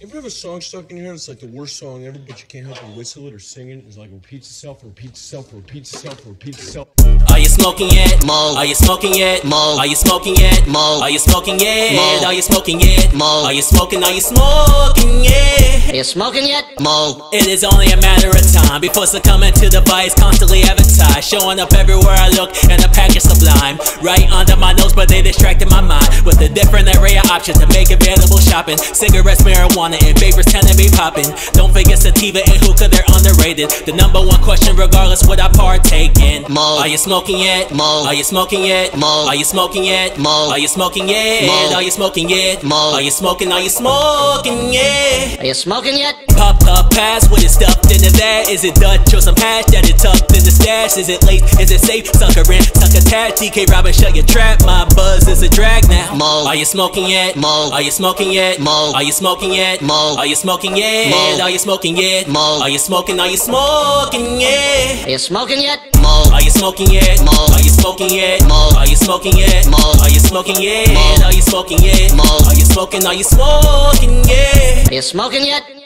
If you have a song stuck in your head, it's like the worst song ever, but you can't help but whistle it or sing it. It's like repeats itself, repeats itself, repeats itself, repeats itself. Are you smoking yet? Mo. Are you smoking yet? Mo. Are you smoking yet? Mo. Are you smoking yet? Mo. Are you smoking yet? Mo. Are you smoking? Are you smoking yet? Are you smoking yet? Mo. It is only a matter of time before succumbing to the vice constantly advertised, showing up everywhere I look, and the package sublime, right under my nose, but they distracted my mind with the. different array of options to make available shopping. Cigarettes, marijuana, and vapors tend to be popping. Don't forget sativa and hookah, they're underrated. The number one question, regardless what I partake in. Mo. Are you smoking yet? Mo. Are you smoking yet? Mo. Are you smoking yet? Mo. Are you smoking yet? Mo. Are you smoking yet? Mo. Are you smoking? Are you smoking yet? Are you smoking yet? Pop up pass with it stuffed into that. Is it Dutch or some hash that it tucked in the stash? Is it late? Is it safe? Sucker in, sucker tag. DK Robin, shut your trap. My buzz is a now. Mo. Are you smoking yet? Mo. Are you smoking yet? Mo. Are you smoking yet? Mo. Are you smoking yet? Mo. Are you smoking yet? Mo. Are you smoking? Are you smoking yet? Are you smoking yet? Mo. Are you smoking yet? Mo. Are you smoking yet? Mo. Are you smoking yet? Mo. Are you smoking yet? Are you smoking yet? Mo. Are you smoking? Are you smoking yet? Are you smoking yet?